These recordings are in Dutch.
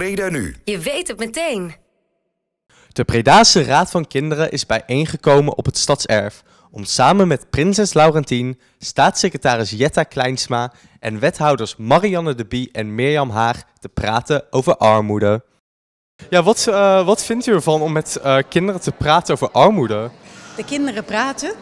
Nu. Je weet het meteen. De Bredaanse Raad van Kinderen is bijeengekomen op het Stadserf om samen met prinses Laurentien, staatssecretaris Jetta Kleinsma en wethouders Marianne de Bie en Mirjam Haag te praten over armoede. Ja, wat, eh, wat vindt u ervan om met eh, kinderen te praten over armoede? de kinderen praten.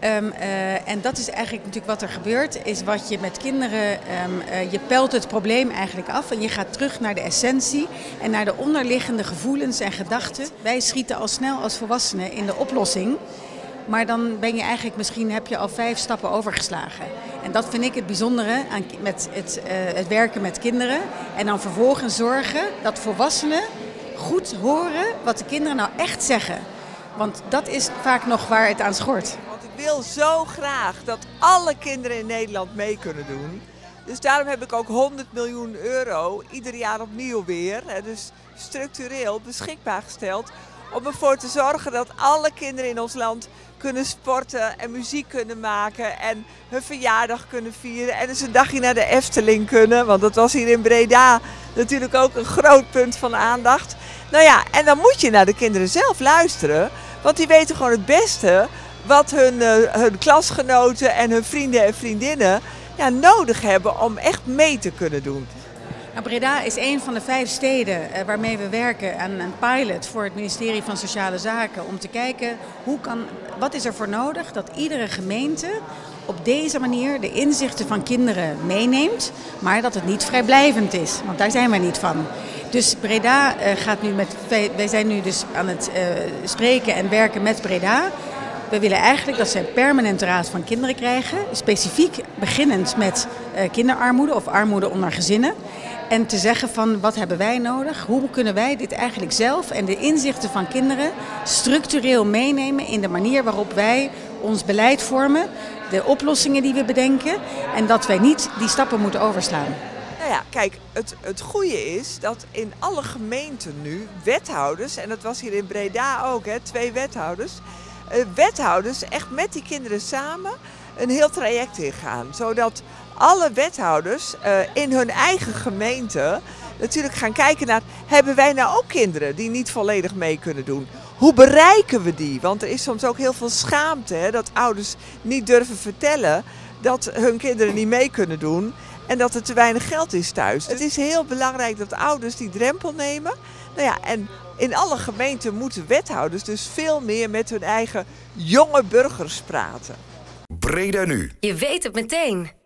Ehm, eh, en dat is eigenlijk natuurlijk wat er gebeurt, is wat je met kinderen, ehm, eh, je pelt het probleem eigenlijk af en je gaat terug naar de essentie en naar de onderliggende gevoelens en gedachten. Wij schieten al snel als volwassenen in de oplossing, maar dan ben je eigenlijk, misschien heb je al vijf stappen overgeslagen. En dat vind ik het bijzondere aan met het, eh, het werken met kinderen. En dan vervolgens zorgen dat volwassenen goed horen wat de kinderen nou echt zeggen. Want dat is vaak nog waar het aan schort. Wil zo graag dat alle kinderen in Nederland mee kunnen doen. Dus daarom heb ik ook 100 miljoen euro ieder jaar opnieuw weer, dus structureel beschikbaar gesteld. Om ervoor te zorgen dat alle kinderen in ons land kunnen sporten en muziek kunnen maken. En hun verjaardag kunnen vieren. En dus een dagje naar de Efteling kunnen. Want dat was hier in Breda natuurlijk ook een groot punt van aandacht. Nou ja, en dan moet je naar de kinderen zelf luisteren. Want die weten gewoon het beste wat hun, eh, hun klasgenoten en hun vrienden en vriendinnen ja, nodig hebben om echt mee te kunnen doen. Nou, Breda is een van de vijf steden eh, waarmee we werken aan een pilot voor het ministerie van Sociale Zaken. Om te kijken hoe kan, wat is er voor nodig dat iedere gemeente op deze manier de inzichten van kinderen meeneemt. Maar dat het niet vrijblijvend is, want daar zijn wij niet van. Dus Breda eh, gaat nu met, wij zijn nu dus aan het spreken en werken met Breda. We willen eigenlijk dat ze een permanente raad van kinderen krijgen. Specifiek beginnend met eh, kinderarmoede of armoede onder gezinnen. En te zeggen van wat hebben wij nodig? Hoe kunnen wij dit eigenlijk zelf en de inzichten van kinderen structureel meenemen in de manier waarop wij ons beleid vormen, de oplossingen die we bedenken en dat wij niet die stappen moeten overslaan. Nou ja, kijk, het, het goede is dat in alle gemeenten nu wethouders, en dat was hier in Breda ook, hè, twee wethouders, wethouders echt met die kinderen samen een heel traject ingaan. Zodat alle wethouders eh, in hun eigen gemeente natuurlijk gaan kijken naar, hebben wij nou ook kinderen die niet volledig mee kunnen doen? Hoe bereiken we die? Want er is soms ook heel veel schaamte, hè, dat ouders niet durven vertellen dat hun kinderen niet mee kunnen doen en dat er te weinig geld is thuis. Het is heel belangrijk dat ouders die drempel nemen. Nou ja, en in alle gemeenten moeten wethouders dus veel meer met hun eigen jonge burgers praten. Breda nu. Je weet het meteen.